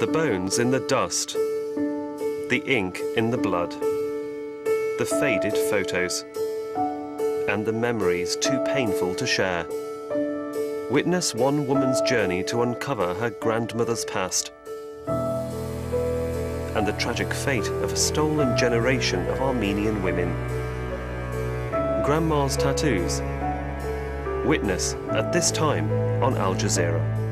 The bones in the dust, the ink in the blood, the faded photos, and the memories too painful to share. Witness one woman's journey to uncover her grandmother's past and the tragic fate of a stolen generation of Armenian women. Grandma's Tattoos. Witness at this time on Al Jazeera.